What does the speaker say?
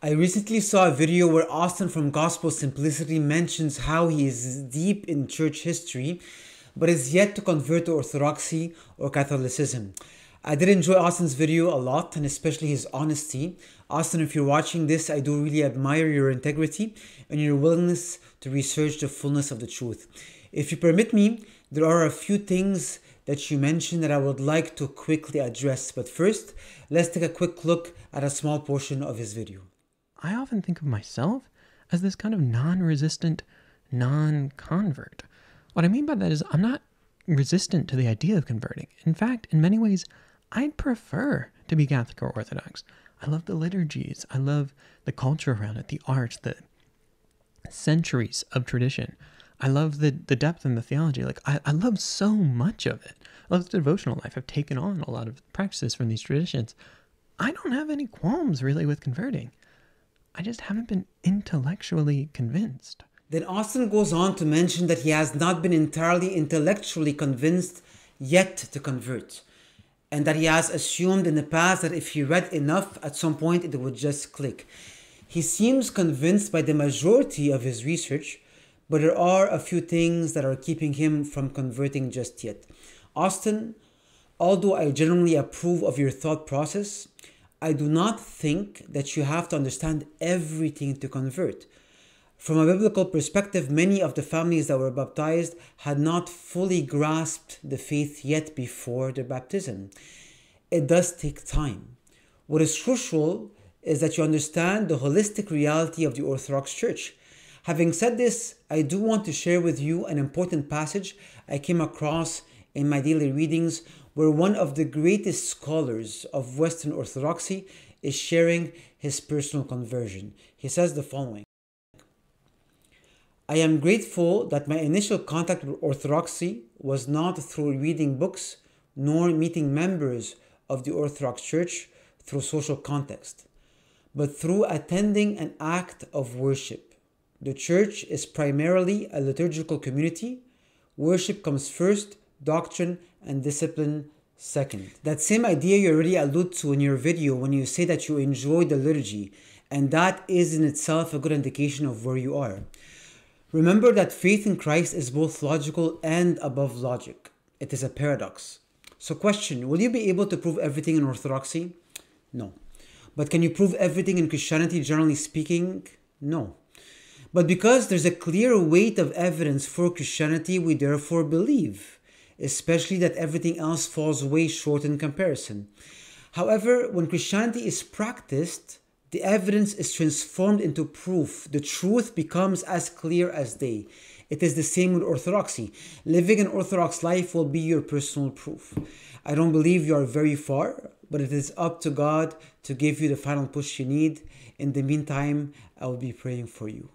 I recently saw a video where Austin from Gospel Simplicity mentions how he is deep in church history, but is yet to convert to Orthodoxy or Catholicism. I did enjoy Austin's video a lot and especially his honesty. Austin, if you're watching this, I do really admire your integrity and your willingness to research the fullness of the truth. If you permit me, there are a few things that you mentioned that I would like to quickly address. But first, let's take a quick look at a small portion of his video. I often think of myself as this kind of non resistant non convert. What I mean by that is, I'm not resistant to the idea of converting. In fact, in many ways, I'd prefer to be Catholic or Orthodox. I love the liturgies, I love the culture around it, the art, the centuries of tradition. I love the, the depth and the theology. Like, I, I love so much of it. I love the devotional life. I've taken on a lot of practices from these traditions. I don't have any qualms really with converting. I just haven't been intellectually convinced. Then Austin goes on to mention that he has not been entirely intellectually convinced yet to convert, and that he has assumed in the past that if he read enough, at some point it would just click. He seems convinced by the majority of his research, but there are a few things that are keeping him from converting just yet. Austin, although I generally approve of your thought process, I do not think that you have to understand everything to convert. From a biblical perspective, many of the families that were baptized had not fully grasped the faith yet before their baptism. It does take time. What is crucial is that you understand the holistic reality of the Orthodox Church. Having said this, I do want to share with you an important passage I came across in my daily readings where one of the greatest scholars of Western Orthodoxy is sharing his personal conversion. He says the following I am grateful that my initial contact with Orthodoxy was not through reading books nor meeting members of the Orthodox Church through social context, but through attending an act of worship. The Church is primarily a liturgical community. Worship comes first, doctrine and discipline second. That same idea you already allude to in your video when you say that you enjoy the liturgy, and that is in itself a good indication of where you are. Remember that faith in Christ is both logical and above logic. It is a paradox. So, question Will you be able to prove everything in Orthodoxy? No. But can you prove everything in Christianity, generally speaking? No. But because there's a clear weight of evidence for Christianity, we therefore believe especially that everything else falls way short in comparison. However, when Christianity is practiced, the evidence is transformed into proof. The truth becomes as clear as day. It is the same with Orthodoxy. Living an Orthodox life will be your personal proof. I don't believe you are very far, but it is up to God to give you the final push you need. In the meantime, I will be praying for you.